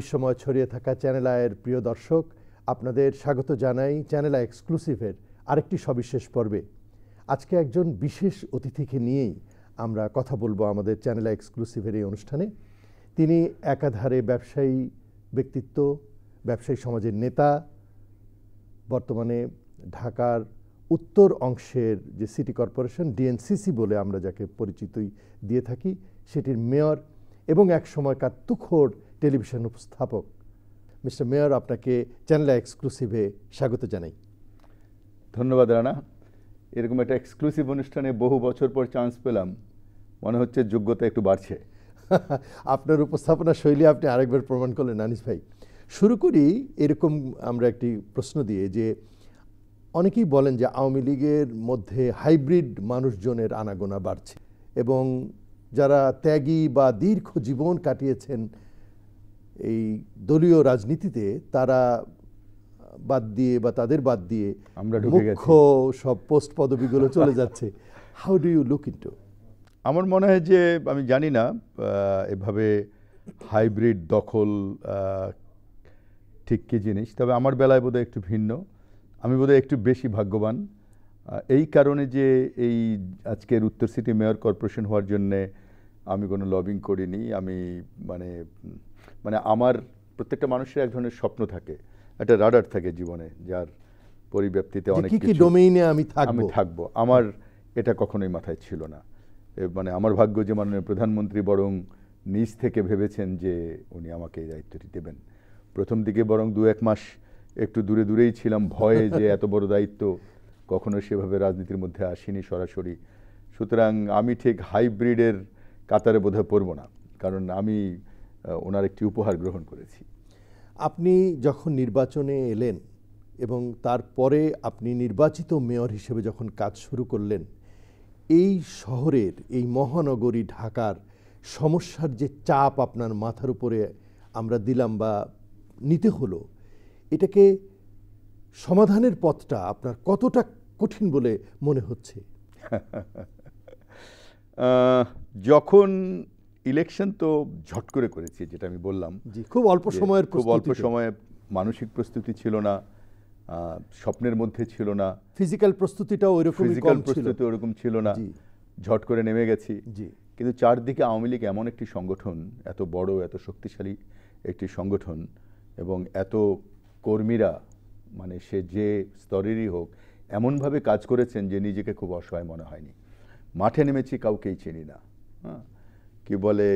বিশ্বময় ছড়িয়ে থাকা চ্যানেল আয়ের প্রিয় দর্শক, আপনাদের স্বাগত জানাই চ্যানেল আই এক্সক্লুসিভের আরেকটি সবিশেষ পর্বে। আজকে একজন বিশেষ অতিথিকে নিয়েই আমরা কথা বলব আমাদের চ্যানেল আই এক্সক্লুসিভের এই অনুষ্ঠানে। তিনি একাধারে ব্যবসায়ী ব্যক্তিত্ব, ব্যবসায়ী সমাজের নেতা, বর্তমানে ঢাকার উত্তর অংশের যে সিটি কর্পোরেশন ডিএনসিসি বলে আমরা যাকে পরিচিতই দিয়ে থাকি, সেটির মেয়র এবং এক সময়কার তুখোর টেলিভিশন উপস্থাপক। মিস্টার মেয়র আপনাকে চ্যানেল এক্সক্লুসিভে স্বাগত জানাই। ধন্যবাদ রানা। এরকম একটা এক্সক্লুসিভ অনুষ্ঠানে বহু বছর পর চান্স পেলাম। মনে হচ্ছে যোগ্যতা একটু বাড়ছে। আপনার উপস্থাপনা শৈলী আপনি আরেকবার প্রমাণ করলেন আনিস ভাই। শুরু করি এরকম আমরা একটি প্রশ্ন দিয়ে যে অনেকেই বলেন যে আওয়ামী লীগের মধ্যে হাইব্রিড মানুষজনের আনাগোনা বাড়ছে এবং যারা ত্যাগী বা দীর্ঘ জীবন কাটিয়েছেন এই দলীয় রাজনীতিতে তারা বাদ দিয়ে বা তাদের বাদ দিয়ে আমরা। মুখ্য সব পোস্ট পদবিগুলো চলে যাচ্ছে। How do you look into আমার মনে হয় যে আমি জানি না এভাবে হাইব্রিড দখল ঠিক কী জিনিস? তবে আমার বেলায় বোধহয় একটু ভিন্ন। আমি বোধহয় একটু বেশি ভাগ্যবান। এই কারণে যে এই আজকের উত্তর সিটি মেয়র কর্পোরেশন হওয়ার জন্যে আমি কোনো লবিং করিনি আমি মানে মানে আমার প্রত্যেকটা মানুষের এক ধরনের স্বপ্ন থাকে একটা রাডার থাকে জীবনে যার পরিব্যাপ্তিতে অনেক কি ডোমেইনে আমি আমি থাকব। থাকব। আমার এটা কখনোই মাথায় ছিল না। মানে আমার ভাগ্য যে মাননীয় প্রধানমন্ত্রী বরং নিজ থেকে ভেবেছেন যে উনি আমাকে এই দায়িত্বটি দেবেন। প্রথম দিকে বরং দু এক মাস একটু দূরে দূরেই ছিলাম ভয়ে যে এত বড় দায়িত্ব কখনো সেভাবে রাজনীতির মধ্যে আসিনি সরাসরি। সুতরাং আমি ঠিক হাইব্রিডের কাতারে বোধহয় পড়ব না, কারণ আমি ওনার একটি উপহার গ্রহণ করেছি। আপনি যখন নির্বাচনে এলেন এবং তারপরে আপনি নির্বাচিত মেয়র হিসেবে যখন কাজ শুরু করলেন, এই শহরের, এই মহানগরী ঢাকার সমস্যার যে চাপ আপনার মাথার উপরে আমরা দিলাম বা নিতে হলো, এটাকে সমাধানের পথটা আপনার কতটা কঠিন বলে মনে হচ্ছে? যখন ইলেকশন তো ঝট করে করেছি যেটা আমি বললাম। জি খুব অল্প সময়ের খুব অল্প সময়ে মানসিক প্রস্তুতি ছিল না স্বপ্নের মধ্যে ছিল না। ফিজিক্যাল প্রস্তুতিটাও ওইরকমই ফিজিক্যাল প্রস্তুতি ওরকম ছিল না। ঝট করে নেমে গেছি। জি। কিন্তু চারদিকে আওয়ামী লীগ এমন একটি সংগঠন এত বড় এত শক্তিশালী একটি সংগঠন এবং এত কর্মীরা মানে সে যে স্তরেরই হোক এমনভাবে কাজ করেছেন যে নিজেকে খুব অসহায় মনে হয়নি। মাঠে নেমেছি কাউকেই চিনি না। হ্যাঁ? কি বলে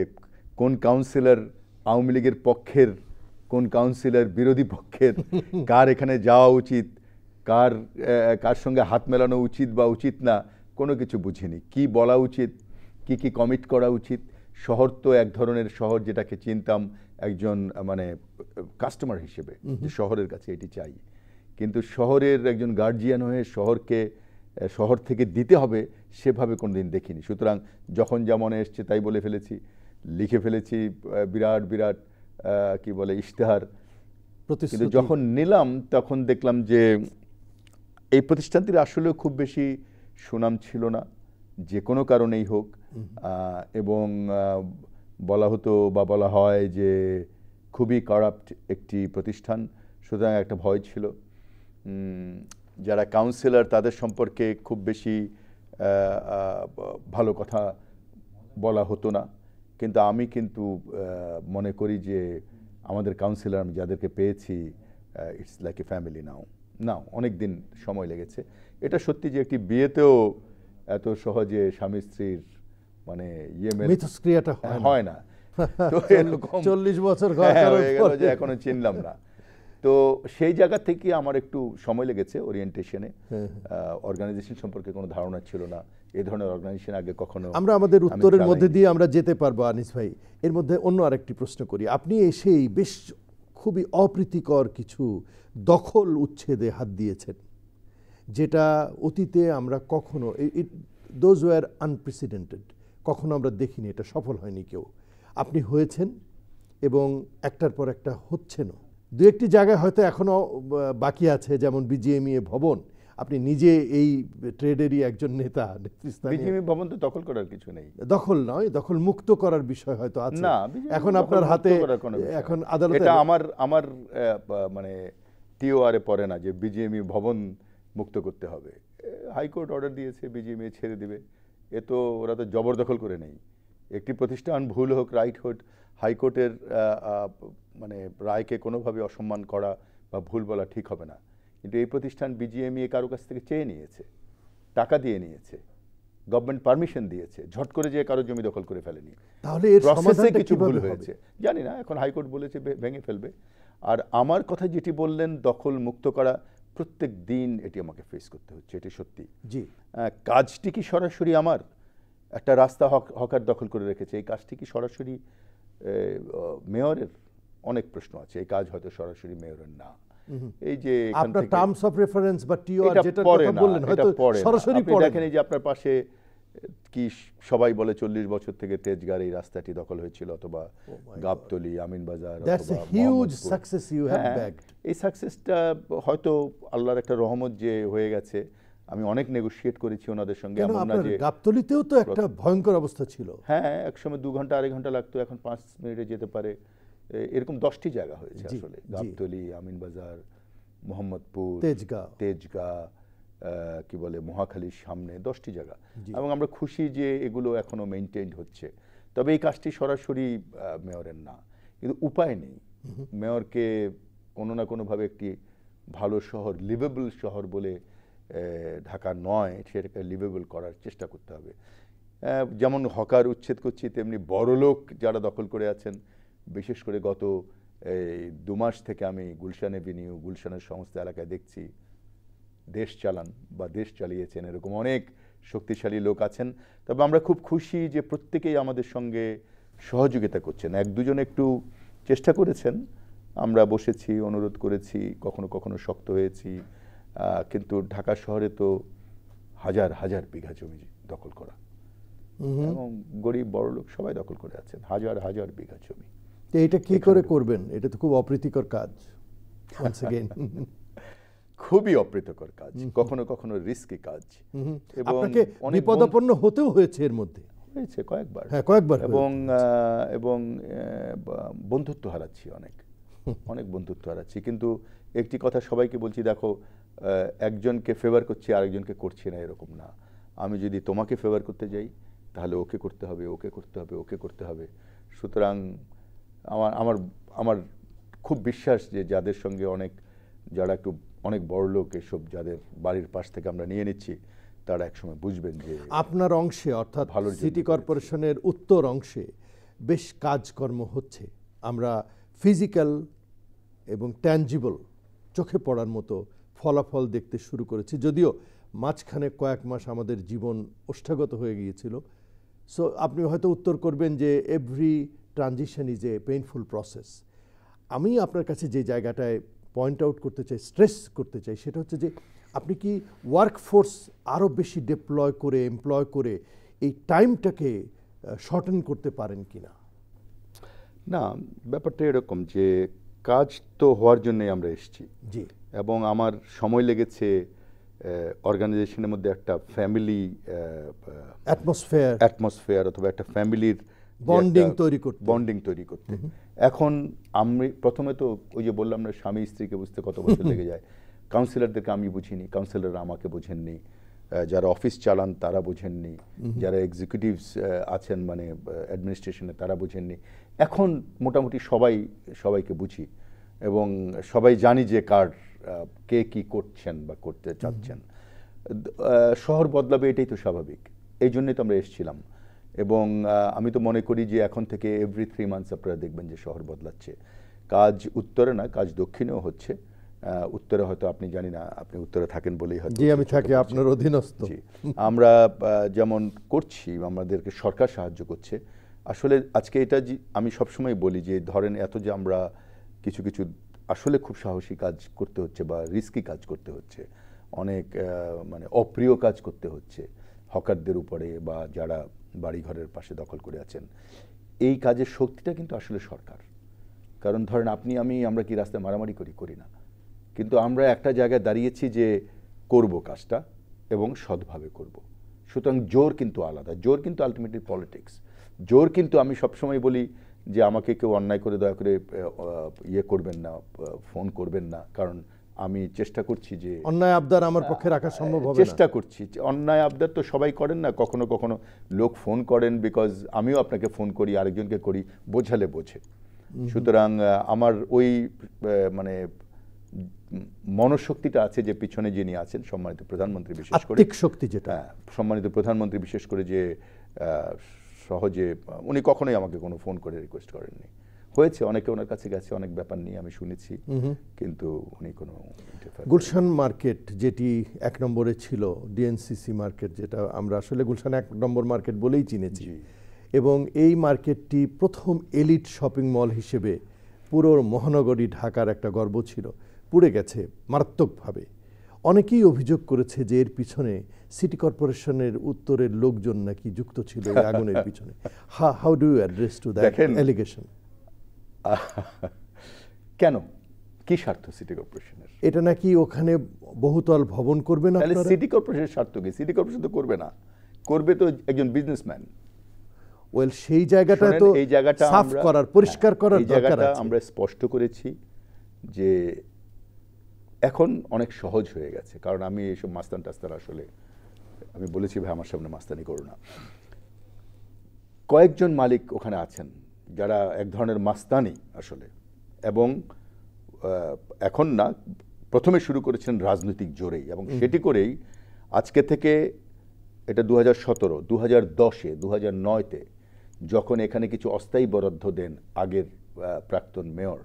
কোন কাউন্সিলর আওয়ামী লীগের পক্ষের কোন কাউন্সিলর বিরোধী পক্ষের কার এখানে যাওয়া উচিত কার কার সঙ্গে হাত মেলানো উচিত বা উচিত না কোনো কিছু বুঝিনি। কি বলা উচিত কি কি কমিট করা উচিত? শহর তো এক ধরনের শহর যেটাকে চিনতাম একজন মানে কাস্টমার হিসেবে শহরের কাছে এটি চাই। কিন্তু শহরের একজন গার্জিয়ান হয়ে শহরকে শহর থেকে দিতে হবে সেভাবে কোনো দিন দেখিনি। সুতরাং যখন যেমন মনে এসছে তাই বলে ফেলেছি লিখে ফেলেছি বিরাট বিরাট কি বলে ইশতেহার। কিন্তু যখন নিলাম তখন দেখলাম যে এই প্রতিষ্ঠানটির আসলেও খুব বেশি সুনাম ছিল না যে কোনো কারণেই হোক। এবং বলা হতো বা বলা হয় যে খুবই কারাপ্ট একটি প্রতিষ্ঠান সুতরাং একটা ভয় ছিল। যারা কাউন্সিলর তাদের সম্পর্কে খুব বেশি ভালো কথা বলা হতো না। কিন্তু আমি কিন্তু মনে করি যে আমাদের কাউন্সিলর আমি যাদেরকে পেয়েছি it's like a family now now অনেক দিন সময় লেগেছে। এটা সত্যি যে একটি বিয়েতেও এত সহজে স্বামী স্ত্রীর মানে ইয়ে মিথস্ক্রিয়াটা হয় না। তো চল্লিশ- এরকম চল্লিশ বছর হ্যাঁ, হয়ে গেল যে এখনও চিনলাম না। তো সেই জায়গা থেকে আমার একটু সময় লেগেছে ওরিয়েন্টেশনে হ্যাঁ, অর্গানাইজেশন সম্পর্কে কোনো ধারণা ছিল না। এই ধরনের অর্গানাইজেশন আগে কখনো আমরা আমাদের উত্তরের মধ্যে দিয়ে আমরা যেতে পারব আনিস ভাই। এর মধ্যে অন্য আরেকটি প্রশ্ন করি। আপনি এসেই বেশ খুবই অপ্রীতিকর কিছু দখল উচ্ছেদে হাত দিয়েছেন যেটা অতীতে আমরা কখনো ইট দোজ ওয়ার আনপ্রেসিডেন্টেড কখনো আমরা দেখিনি এটা সফল হয়নি কেউ। আপনি হয়েছেন এবং একটার পর একটা হচ্ছেনও। দু একটি জায়গায় হয়তো এখনও বাকি আছে যেমন বিজিএমইএ ভবন। আপনি নিজে এই ট্রেডেরই একজন নেতা বিজিএমই ভবন তো দখল করার কিছু নেই। দখল নয় দখল মুক্ত করার বিষয় হয়তো আছে। না এখন আপনার হাতে এখন। আদালতে এটা আমার আমার মানে টিওআরে পড়ে না যে বিজিএমই ভবন মুক্ত করতে হবে। হাইকোর্ট অর্ডার দিয়েছে বিজিএমই ছেড়ে দিবে। এ তো ওরা তো জবরদখল করে নেই। একটি প্রতিষ্ঠান ভুল হোক রাইট হোক হাইকোর্টের মানে রায়কে কোনোভাবে অসম্মান করা বা ভুল বলা ঠিক হবে না। কিন্তু এই প্রতিষ্ঠান বিজিএমই কারও কাছ থেকে চেয়ে নিয়েছে টাকা দিয়ে নিয়েছে গভর্নমেন্ট পারমিশন দিয়েছে ঝট করে যে কারও জমি দখল করে ফেলেনি। তাহলে প্রসেসে কিছু ভুল হয়েছে? জানি না এখন হাইকোর্ট বলেছে ভেঙে ফেলবে। আর আমার কথা যেটি বললেন দখল মুক্ত করা প্রত্যেক দিন এটি আমাকে ফেস করতে হচ্ছে এটি সত্যি। জি। কাজটি কি সরাসরি আমার? একটা রাস্তা হক হকার দখল করে রেখেছে এই কাজটি কি সরাসরি মেয়রের অনেক প্রশ্ন আছে এই কাজ হয়তো সরাসরি মেয়রের না। এই যে আপনার টার্মস অফ রেফারেন্স বা টিওআর যেটা কথা বললেন হয়তো সরাসরি পড়ে দেখেন এই যে আপনার পাশে কি সবাই বলে চল্লিশ বছর থেকে তেজগার এই রাস্তাটি দখল হয়েছিল অথবা গাবতলি আমিনবাজার হ্যাঁ, এই সাকসেসটা হয়তো আল্লাহর একটা রহমত যে হয়ে গেছে আমি অনেক নেগোশিয়েট করেছি ওনাদের সঙ্গে। এমন না যে গাবতলিতেও তো একটা ভয়ঙ্কর অবস্থা ছিল। হ্যাঁ একসময় দু ঘণ্টা আড়াই ঘণ্টা লাগতো এখন পাঁচ মিনিটে যেতে পারে। এরকম দশটি জায়গা হয়েছে আসলে। গাবতলি আমিনবাজার মোহাম্মদপুর তেজগাঁও। তেজগাঁ কি বলে মহাখালীর সামনে দশটি জায়গা। এবং আমরা খুশি যে এগুলো এখনও মেনটেন হচ্ছে। তবে এই কাজটি সরাসরি মেয়রের না। কিন্তু উপায় নেই। মেয়রকে কোনো না কোনোভাবে একটি ভালো শহর লিভেবল শহর বলে ঢাকা নয়, সেটাকে লিভেবল করার চেষ্টা করতে হবে। যেমন হকার উচ্ছেদ করছি, তেমনি বড়লোক যারা দখল করে আছেন, বিশেষ করে গত, এই দু মাস থেকে আমি গুলশান এভিনিউ গুলশানের সমস্ত এলাকায় দেখছি, দেশ চালান বা দেশ চালিয়েছেন এরকম অনেক শক্তিশালী লোক আছেন। তবে আমরা খুব খুশি যে প্রত্যেকেই আমাদের সঙ্গে সহযোগিতা করছেন। এক দুজন একটু চেষ্টা করেছেন। আমরা বসেছি, অনুরোধ করেছি, কখনো কখনো শক্ত হয়েছি কিন্তু ঢাকা শহরে তো হাজার হাজার বিঘা জমি দখল করা। এবং গরিব বড় লোক সবাই দখল করে আছেন হাজার হাজার বিঘা জমি। এটা কি করে করবেন? এটা তো খুব অপ্রীতিকর কাজ খুবই অপ্রীতকর কাজ কখনো কখনো রিস্কি কাজ। এবং আপনাকে বিপদাপন্ন হতেও হয়েছে এর মধ্যে? হয়েছে কয়েকবার। হ্যাঁ, কয়েকবার এবং এবং বন্ধুত্ব হারাচ্ছি অনেক। অনেক বন্ধুত্ব হারাচ্ছি। কিন্তু একটি কথা সবাইকে বলছি দেখো একজনকে ফেভার করছি আরেকজনকে করছি না এরকম না। আমি যদি তোমাকে ফেভার করতে যাই তাহলে ওকে করতে হবে ওকে করতে হবে ওকে করতে হবে। সুতরাং আমার আমার আমার খুব বিশ্বাস যে যাদের সঙ্গে অনেক যারা একটু অনেক বড় লোক এসব যাদের বাড়ির পাশ থেকে আমরা নিয়ে নিচ্ছি তারা একসময় বুঝবেন যে আপনার অংশে অর্থাৎ ভালো সিটি কর্পোরেশনের উত্তর অংশে বেশ কাজকর্ম হচ্ছে। আমরা ফিজিক্যাল এবং ট্যাঞ্জিবল চোখে পড়ার মতো ফলাফল দেখতে শুরু করেছি। যদিও মাঝখানে কয়েক মাস আমাদের জীবন ওষ্ঠাগত হয়ে গিয়েছিল। সো আপনি হয়তো উত্তর করবেন যে every transition is a painful process আমি আপনার কাছে যে জায়গাটায় পয়েন্ট আউট করতে চাই স্ট্রেস করতে চাই সেটা হচ্ছে যে আপনি কি ওয়ার্কফোর্স আরও বেশি ডিপ্লয় করে এমপ্লয় করে এই টাইমটাকে শর্টেন করতে পারেন কিনা? না ব্যাপারটা এরকম যে কাজ তো হওয়ার জন্যই আমরা এসেছি। জি। এবং আমার সময় লেগেছে অর্গানাইজেশনের মধ্যে একটা ফ্যামিলি অ্যাটমসফেয়ার অ্যাটমসফেয়ার অথবা একটা ফ্যামিলির বন্ডিং তৈরি করতে। বন্ডিং তৈরি করতে। এখন আমি প্রথমে তো ওই যে বললাম না স্বামী স্ত্রীকে বুঝতে কত বছর লেগে যায়। কাউন্সিলরদেরকে আমি বুঝিনি কাউন্সিলররা আমাকে বোঝেননি। যারা অফিস চালান তারা বোঝেননি। যারা এক্সিকিউটিভস আছেন মানে অ্যাডমিনিস্ট্রেশনে তারা বোঝেননি। এখন মোটামুটি সবাই সবাইকে বুঝি এবং সবাই জানি যে কার কে কি করছেন বা করতে চাচ্ছেন। শহর বদলাবে এটাই তো স্বাভাবিক। এই জন্যই তো আমরা এসেছিলাম। এবং আমি তো মনে করি যে এখন থেকে এভরি থ্রি মান্থস আপনারা দেখবেন যে শহর বদলাচ্ছে। কাজ উত্তরে না কাজ দক্ষিণেও হচ্ছে। উত্তরে হয়তো আপনি জানি না আপনি উত্তরে থাকেন বলেই হয়তো জি আমি থাকি আপনার অধীনস্থ। আমরা যেমন করছি আমাদেরকে সরকার সাহায্য করছে। আসলে আজকে এটা যে- আমি সবসময় বলি যে ধরেন এত যে আমরা কিছু কিছু আসলে খুব সাহসী কাজ করতে হচ্ছে বা রিস্কি কাজ করতে হচ্ছে। অনেক মানে অপ্রিয় কাজ করতে হচ্ছে হকারদের উপরে বা যারা বাড়িঘরের পাশে দখল করে আছেন। এই কাজের শক্তিটা কিন্তু আসলে সরকার। কারণ ধরেন আপনি, আমি, আমরা কি রাস্তায় মারামারি করি? করি না। কিন্তু আমরা একটা জায়গায় দাঁড়িয়েছি যে করব কাজটা এবং সৎভাবে করব। সুতরাং জোর কিন্তু আলাদা। জোর কিন্তু আলটিমেটলি পলিটিক্স জোর কিন্তু আমি সবসময় বলি যে আমাকে কেউ অন্যায় করে দয়া করে ইয়ে করবেন না ফোন করবেন না। কারণ আমি চেষ্টা করছি যে অন্যায় আবদার আমার পক্ষে রাখা সম্ভব হবে চেষ্টা করছি। যে অন্যায় আবদার তো সবাই করেন না। কখনো কখনো লোক ফোন করেন বিকজ আমিও আপনাকে ফোন করি আরেকজনকে করি বোঝালে বোঝে। সুতরাং আমার ওই মানে মনশক্তিটা আছে যে পিছনে যিনি আছেন সম্মানিত প্রধানমন্ত্রী বিশেষ করে। শক্তি যেটা। হ্যাঁ, সম্মানিত প্রধানমন্ত্রী বিশেষ করে যে সহজে উনি কখনোই আমাকে কোনো ফোন করে রিকোয়েস্ট করেননি। হয়েছে অনেকে ওনার কাছে গেছে অনেক ব্যাপার নিয়ে আমি শুনেছি কিন্তু উনি কোনো গুলশান মার্কেট যেটি এক নম্বরে ছিল ডিএনসিসি মার্কেট যেটা আমরা আসলে গুলশান এক নম্বর মার্কেট বলেই চিনেছি। এবং এই মার্কেটটি প্রথম এলিট শপিং মল হিসেবে পুরো মহানগরী ঢাকার একটা গর্ব ছিল। পুড়ে গেছে মারাত্মকভাবে। অনেকেই অভিযোগ করেছে যে এর পিছনে সিটি কর্পোরেশনের উত্তরের লোকজন নাকি যুক্ত ছিল আগুনের পিছনে। How do you address to that allegation কেন? কি স্বার্থ সিটি কর্পোরেশনের? এটা নাকি ওখানে বহুতল ভবন তাহলে আপনারা? সিটি কর্পোরেশনের স্বার্থ কি? সিটি কর্পোরেশন তো করবে না। করবে তো একজন বিজনেসম্যান ওয়েল সেই জায়গাটা তো এই জায়গাটা সাফ করার পরিষ্কার হ্যাঁ, করার দরকার জায়গাটা আছে। আমরা স্পষ্ট করেছি যে এখন অনেক সহজ হয়ে গেছে। কারণ আমি এইসব মাস্তান টাস্তান আসলে আমি বলেছি ভাই আমার সামনে মাস্তানি করো না। কয়েকজন মালিক ওখানে আছেন যারা এক ধরনের মাস্তানি আসলে। এবং এখন না প্রথমে শুরু করেছেন রাজনৈতিক জোরেই। এবং সেটি করেই আজকে থেকে এটা দু হাজার সতেরো দু হাজার দশে দু হাজার নয়তে যখন এখানে কিছু অস্থায়ী বরাদ্দ দেন আগের প্রাক্তন মেয়র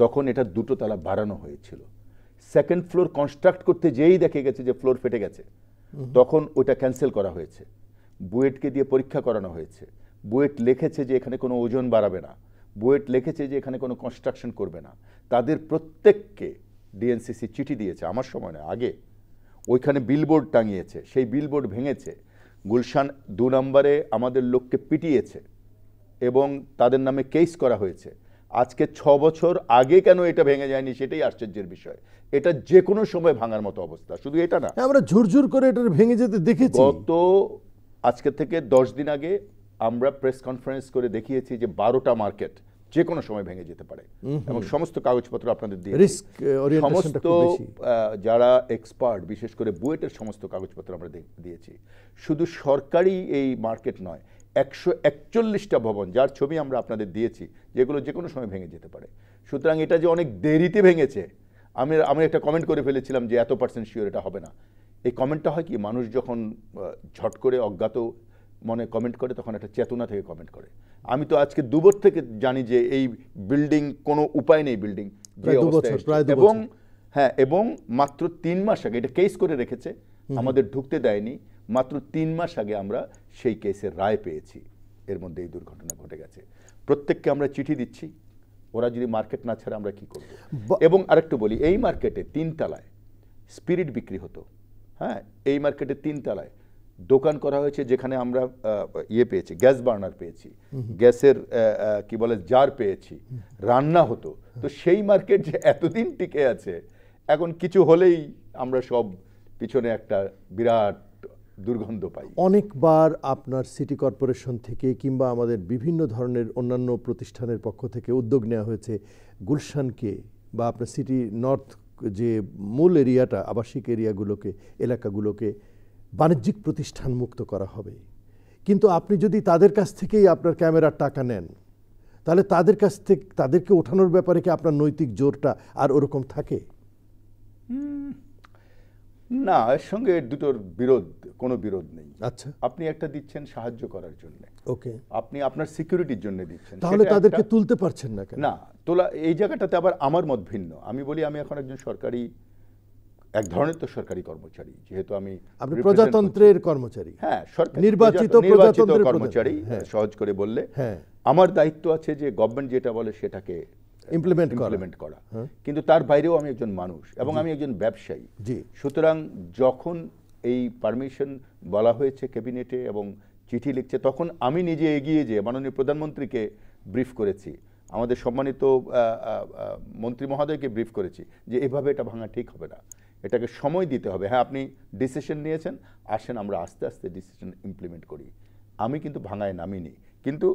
তখন এটা দুটো তালা বাড়ানো হয়েছিল। সেকেন্ড ফ্লোর কনস্ট্রাক্ট করতে যেই দেখে গেছে যে ফ্লোর ফেটে গেছে তখন ওটা ক্যান্সেল করা হয়েছে। বুয়েটকে দিয়ে পরীক্ষা করানো হয়েছে। বুয়েট লিখেছে যে এখানে কোনো ওজন বাড়াবে না। বুয়েট লিখেছে যে এখানে কোনো কনস্ট্রাকশন করবে না। তাদের প্রত্যেককে ডিএনসিসি চিঠি দিয়েছে আমার সময় না আগে। ওইখানে বিলবোর্ড টাঙিয়েছে সেই বিলবোর্ড ভেঙেছে। গুলশান দু নম্বরে আমাদের লোককে পিটিয়েছে এবং তাদের নামে কেস করা হয়েছে। আজকে ছ বছর আগে কেন এটা ভেঙে যায়নি সেটাই আশ্চর্যের বিষয়। এটা যে কোনো সময় ভাঙার মতো অবস্থা শুধু এটা না। আমরা ঝুরঝুর করে এটা ভেঙে যেতে দেখেছি। গত আজকে থেকে দশ দিন আগে আমরা প্রেস কনফারেন্স করে দেখিয়েছি যে বারোটা মার্কেট যে কোনো সময় ভেঙে যেতে পারে। এবং সমস্ত কাগজপত্র আপনাদের দিয়ে uh, সমস্ত যারা এক্সপার্ট বিশেষ করে বুয়েটের সমস্ত কাগজপত্র আমরা দিয়েছি। শুধু সরকারি এই মার্কেট নয় একশো একচল্লিশটা ভবন যার ছবি আমরা আপনাদের দিয়েছি যেগুলো যে কোনো সময় ভেঙে যেতে পারে। সুতরাং এটা যে অনেক দেরিতে ভেঙেছে আমি আমি একটা কমেন্ট করে ফেলেছিলাম যে এত পার্সেন্ট শিওর এটা হবে না। এই কমেন্টটা হয় কি মানুষ যখন ঝট করে অজ্ঞাত মনে কমেন্ট করে তখন একটা চেতনা থেকে কমেন্ট করে। আমি তো আজকে দুবর থেকে জানি যে এই বিল্ডিং কোনো উপায় নেই বিল্ডিং এবং হ্যাঁ এবং মাত্র তিন মাস আগে এটা কেস করে রেখেছে আমাদের ঢুকতে দেয়নি। মাত্র তিন মাস আগে আমরা সেই কেসের রায় পেয়েছি। এর মধ্যে এই দুর্ঘটনা ঘটে গেছে। প্রত্যেককে আমরা চিঠি দিচ্ছি। ওরা যদি মার্কেট না ছাড়ে আমরা কি করব? এবং আরেকটু বলি এই মার্কেটে তিন তলায় স্পিরিট বিক্রি হতো। হ্যাঁ এই মার্কেটে তিন তলায় দোকান করা হয়েছে যেখানে আমরা ইয়ে পেয়েছি গ্যাস বার্নার পেয়েছি। গ্যাসের কি বলে জার পেয়েছি। রান্না হতো। তো সেই মার্কেট যে এতদিন টিকে আছে এখন কিছু হলেই আমরা সব পিছনে একটা বিরাট দুর্গন্ধ পাই। অনেকবার আপনার সিটি কর্পোরেশন থেকে কিংবা আমাদের বিভিন্ন ধরনের অন্যান্য প্রতিষ্ঠানের পক্ষ থেকে উদ্যোগ নেওয়া হয়েছে গুলশানকে বা আপনার সিটি নর্থ যে মূল এরিয়াটা আবাসিক এরিয়াগুলোকে এলাকাগুলোকে বাণিজ্যিক প্রতিষ্ঠান মুক্ত করা হবে। কিন্তু আপনি যদি তাদের কাছ থেকেই আপনার ক্যামেরার টাকা নেন তাহলে তাদের কাছ থেকে তাদেরকে ওঠানোর ব্যাপারে কি আপনার নৈতিক জোরটা আর ওরকম থাকে? না এর সঙ্গে দুটোর বিরোধ কোনো বিরোধ নেই। আচ্ছা। আপনি একটা দিচ্ছেন সাহায্য করার জন্য। ওকে। আপনি আপনার সিকিউরিটির জন্য দিচ্ছেন। তাহলে তাদেরকে তুলতে পারছেন না কেন? না তোলা এই জায়গাটাতে আবার আমার মত ভিন্ন। আমি বলি আমি এখন একজন সরকারি এক ধরনের তো সরকারি কর্মচারী যেহেতু আমি আপনি প্রজাতন্ত্রের কর্মচারী। হ্যাঁ সরকারি নির্বাচিত প্রজাতন্ত্রের কর্মচারী হ্যাঁ। সহজ করে বললে। হ্যাঁ। আমার দায়িত্ব আছে যে গভর্নমেন্ট যেটা বলে সেটাকে করা। ইমপ্লিমেন্ট করা। কিন্তু তার বাইরেও আমি একজন মানুষ এবং আমি একজন ব্যবসায়ী। জি। সুতরাং যখন এই পারমিশন বলা হয়েছে ক্যাবিনেটে এবং চিঠি লিখছে তখন আমি নিজে এগিয়ে যেয়ে মাননীয় প্রধানমন্ত্রীকে ব্রিফ করেছি আমাদের সম্মানিত মন্ত্রী মহোদয়কে ব্রিফ করেছি যে এভাবে এটা ভাঙা ঠিক হবে না। এটাকে সময় দিতে হবে। হ্যাঁ আপনি ডিসিশন নিয়েছেন আসেন আমরা আস্তে আস্তে ডিসিশন ইমপ্লিমেন্ট করি। আমি কিন্তু ভাঙায় নামিনি। কিন্তু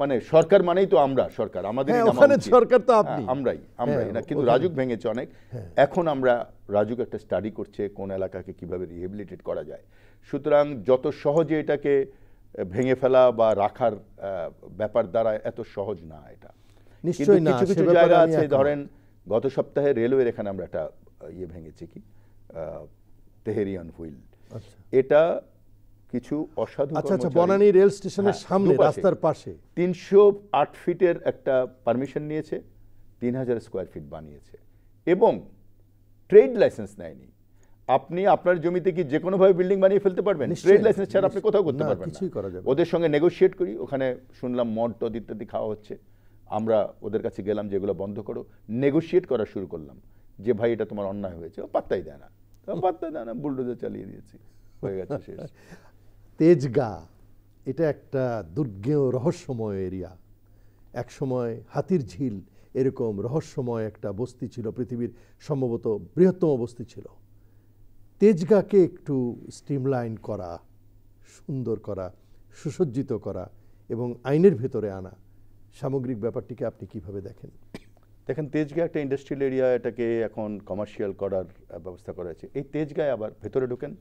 মানে সরকার মানেই তো আমরা সরকার আমাদের হ্যাঁ, ওখানে সরকার তো আপনি। আমরাই আমরাই। হ্যাঁ, না কিন্তু রাজুক ভেঙেছে অনেক। এখন আমরা রাজুক একটা স্টাডি করছে কোন এলাকাকে কীভাবে রিহেবিলিটেট করা যায়। সুতরাং যত সহজে এটাকে ভেঙে ফেলা বা রাখার ব্যাপার দ্বারা এত সহজ না এটা। নিশ্চয়ই কিছু কিছু ব্যাপারে জায়গা আছে ধরেন গত সপ্তাহে রেলওয়ের এখানে আমরা একটা ইয়ে ভেঙেছি কি? তেহেরিয়ান হুইল আচ্ছা। এটা কিছু অসাধু আচ্ছা আচ্ছা বনানী রেল স্টেশনের হ্যাঁ, সামনে রাস্তার পাশে। তিনশো আট ফিটের একটা পারমিশন নিয়েছে তিন হাজার স্কোয়ার ফিট বানিয়েছে। এবং ট্রেড লাইসেন্স নেয়নি। আপনি আপনার জমিতে কি যে কোনোভাবে বিল্ডিং বানিয়ে ফেলতে পারবেন? ট্রেড লাইসেন্স ছাড়া আপনি কোথাও করতে পারবেন কিছুই করা যাবে ওদের সঙ্গে নেগোশিয়েট করি ওখানে শুনলাম মদ টদ ইত্যাদি খাওয়া হচ্ছে। আমরা ওদের কাছে গেলাম যে এগুলো বন্ধ করো। নেগোশিয়েট করা শুরু করলাম যে ভাই এটা তোমার অন্যায় হয়েছে। ও পাত্তাই দেয় না। পাত্তাই দেয় না বুলডোজার চালিয়ে দিয়েছি। হয়ে গেছে শেষ। তেজগা, এটা একটা দুর্গেয় রহস্যময় এরিয়া এক সময় হাতির ঝিল এরকম রহস্যময় একটা বস্তি ছিল, পৃথিবীর সম্ভবত বৃহত্তম বস্তি ছিল। তেজগাকে একটু স্ট্রিমলাইন করা, সুন্দর করা, সুসজ্জিত করা এবং আইনের ভেতরে আনা, সামগ্রিক ব্যাপারটিকে আপনি কীভাবে দেখেন? দেখেন, তেজগা একটা ইন্ডাস্ট্রিয়াল এরিয়া এটাকে এখন কমার্শিয়াল করার ব্যবস্থা করা হয়েছে। এই তেজগায় আবার ভেতরে ঢোকেন।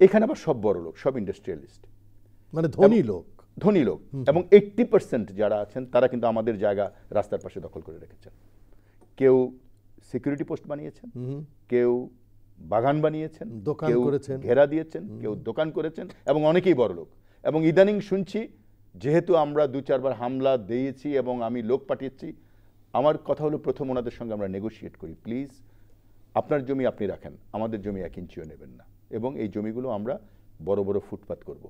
এখানে আবার সব বড় লোক সব ইন্ডাস্ট্রিয়ালিস্ট মানে ধনী লোক। ধনী লোক। এবং এইট্টি পার্সেন্ট যারা আছেন তারা কিন্তু আমাদের জায়গা রাস্তার পাশে দখল করে রেখেছেন। কেউ সিকিউরিটি পোস্ট বানিয়েছেন কেউ বাগান বানিয়েছেন দোকান করেছেন। ঘেরা দিয়েছেন কেউ দোকান করেছেন এবং অনেকেই বড় লোক। এবং ইদানিং শুনছি যেহেতু আমরা দু চারবার হামলা দিয়েছি এবং আমি লোক পাঠিয়েছি আমার কথা হলো প্রথম ওনাদের সঙ্গে আমরা নেগোশিয়েট করি। প্লিজ আপনার জমি আপনি রাখেন আমাদের জমি এক ইঞ্চিও নেবেন না। এবং এই জমিগুলো আমরা বড় বড় ফুটপাত করব।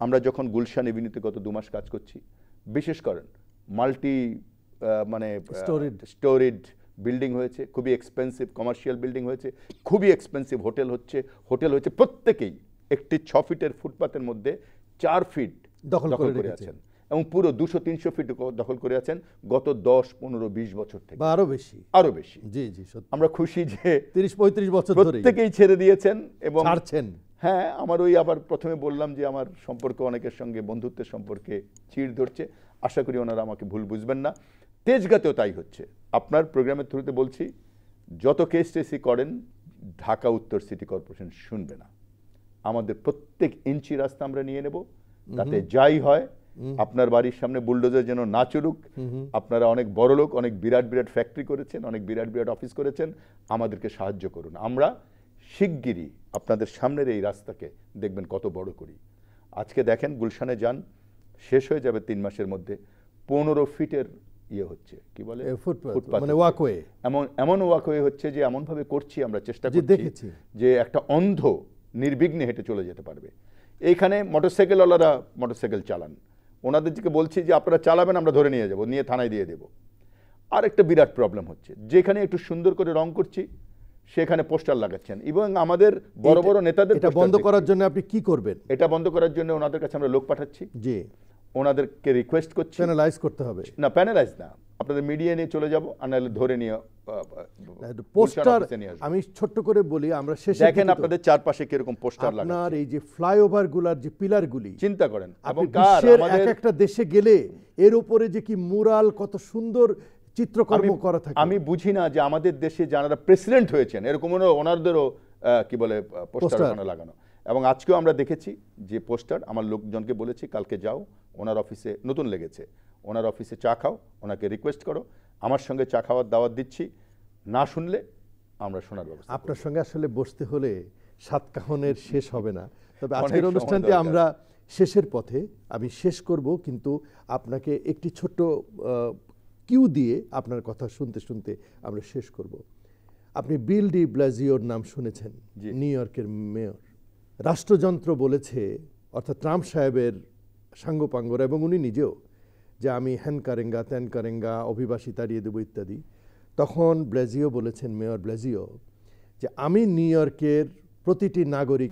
আমরা যখন গুলশান এভিনিউতে গত দু মাস কাজ করছি বিশেষ করেন মাল্টি মানে Storied. স্টোরেড বিল্ডিং হয়েছে খুবই এক্সপেন্সিভ কমার্শিয়াল বিল্ডিং হয়েছে খুবই এক্সপেন্সিভ হোটেল হচ্ছে হোটেল হচ্ছে প্রত্যেকেই একটি ছ ফিটের ফুটপাতের মধ্যে চার ফিট দখল করে। আছেন এবং পুরো দুশো তিনশো ফিট দখল করে আছেন গত দশ পনেরো বিশ বছর থেকে। আরও বেশি। আরও বেশি। জি জি আমরা খুশি যে তিরিশ পঁয়ত্রিশ বছর প্রত্যেকেই ছেড়ে দিয়েছেন এবং ছাড়ছেন। হ্যাঁ আমার ওই আবার প্রথমে বললাম যে আমার সম্পর্ক অনেকের সঙ্গে বন্ধুত্বের সম্পর্কে চিড় ধরছে। আশা করি ওনারা আমাকে ভুল বুঝবেন না। তেজগাতেও তাই হচ্ছে। আপনার প্রোগ্রামের থ্রুতে বলছি যত কেস টেসি করেন ঢাকা উত্তর সিটি কর্পোরেশন শুনবে না। আমাদের প্রত্যেক ইঞ্চি রাস্তা আমরা নিয়ে নেব। তাতে যাই হয় আপনার বাড়ির সামনে বুলডোজার যেন না চলুক আপনারা অনেক বড় লোক অনেক বিরাট বিরাট ফ্যাক্টরি করেছেন অনেক বিরাট বিরাট অফিস করেছেন আমাদেরকে সাহায্য করুন। আমরা শিগগিরই আপনাদের সামনের এই রাস্তাকে দেখবেন কত বড় করি। আজকে দেখেন গুলশানে যান শেষ হয়ে যাবে তিন মাসের মধ্যে পনেরো ফিটের ইয়ে হচ্ছে কি বলে? মানে ওয়াকওয়ে এমন এমন ওয়াকওয়ে হচ্ছে যে এমনভাবে করছি আমরা চেষ্টা করছি দেখেছি। যে একটা অন্ধ নির্বিঘ্নে হেঁটে চলে যেতে পারবে। এইখানে মোটরসাইকেলওয়ালারা মোটরসাইকেল চালান। ওনাদেরকে বলছি যে আপনারা চালাবেন আমরা ধরে নিয়ে যাব নিয়ে থানায় দিয়ে দেব। আর একটা বিরাট প্রবলেম হচ্ছে যেখানে একটু সুন্দর করে রং করছি সেখানে পোস্টার লাগাচ্ছেন। এবং আমাদের বড় বড় নেতাদের এটা বন্ধ করার জন্য আপনি কি করবেন? এটা বন্ধ করার জন্য ওনাদের কাছে আমরা লোক পাঠাচ্ছি। জি। ওনাদেরকে রিকোয়েস্ট করছি। চ্যানেলাইজ করতে হবে। না প্যানেলাইজ না। আপনাদের মিডিয়া নিয়ে চলে যাব আর নাহলে ধরে নিয়ে পোস্টার। আমি ছোট্ট করে বলি আমরা শেষে দেখেন আপনাদের চারপাশে কীরকম পোস্টার লাগা আপনার এই যে ফ্লাইওভারগুলার যে পিলার গুলি চিন্তা করেন এবং কার বিশ্বের এক আমাদের একটা দেশে গেলে এর উপরে যে কি মুরাল কত সুন্দর চিত্রকর্ম করা থাকে। আমি বুঝি না যে আমাদের দেশে যারা প্রেসিডেন্ট হয়েছেন এরকম ওনাদেরও কি বলে পোস্টার লাগানো। এবং আজকেও আমরা দেখেছি যে পোস্টার আমার লোকজনকে বলেছি কালকে যাও ওনার অফিসে নতুন লেগেছে। ওনার অফিসে চা খাও ওনাকে রিকোয়েস্ট করো। আমার সঙ্গে চা খাওয়ার দাওয়াত দিচ্ছি। না শুনলে আমরা শোনার ব্যবস্থা আপনার সঙ্গে আসলে বসতে হলে সাতকাহনের শেষ হবে না। তবে আজকের অনুষ্ঠানটি আমরা শেষের পথে আমি শেষ করব কিন্তু আপনাকে একটি ছোট্ট কিউ দিয়ে আপনার কথা শুনতে শুনতে আমরা শেষ করব। আপনি বিল ডি ব্লাজিওর নাম শুনেছেন। নিউ ইয়র্কের মেয়র। রাষ্ট্রযন্ত্র বলেছে, অর্থাৎ ট্রাম্প সাহেবের সাঙ্গপাঙ্গরা এবং উনি নিজেও, যে আমি হ্যান কারেঙ্গা, ত্যান কারেঙ্গা, অভিবাসী তাড়িয়ে দেবো ইত্যাদি। তখন ব্লেজিও বলেছেন, মেয়র ব্লেজিও, যে আমি নিউ ইয়র্কের প্রতিটি নাগরিক